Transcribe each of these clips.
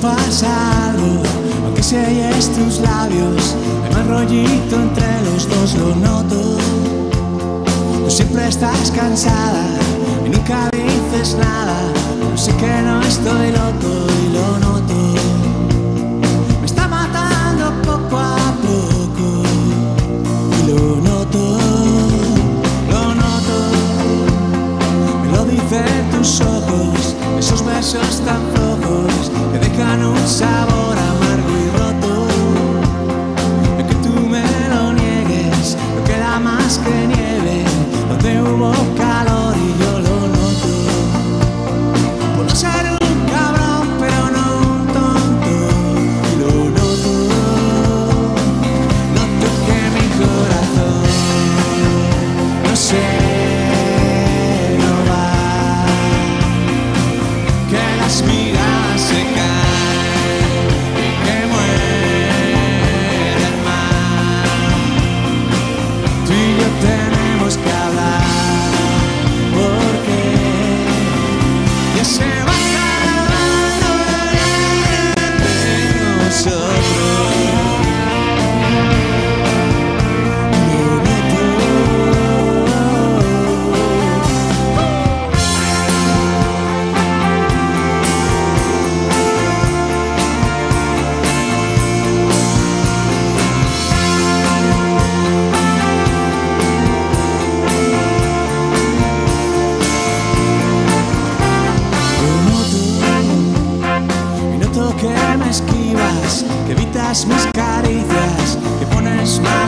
pasa algo, aunque selles tus labios, hay más rollito entre los dos, lo noto. Tú siempre estás cansada y nunca dices nada, yo sé que no estoy loco y lo noto. Me está matando poco a poco y lo noto, lo noto. Me lo dicen tus ojos, esos besos tan outside. todas mis caricias que pones mal.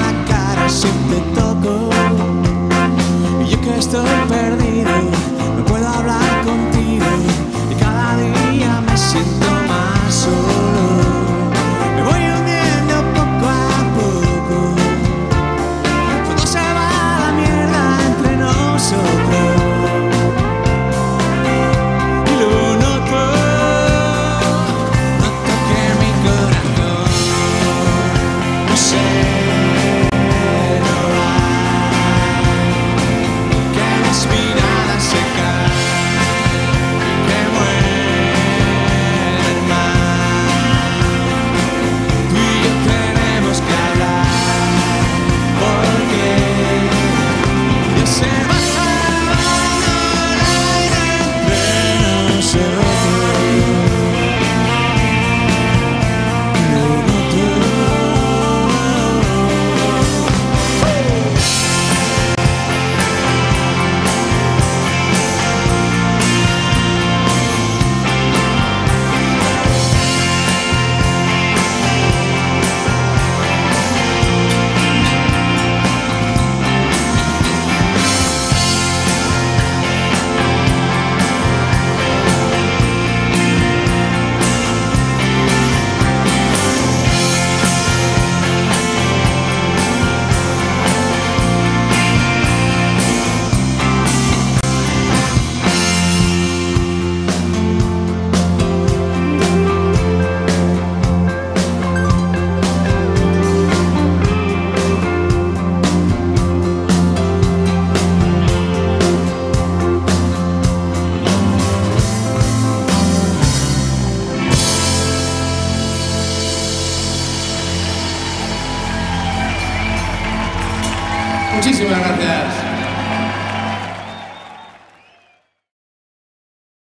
Muchísimas gracias.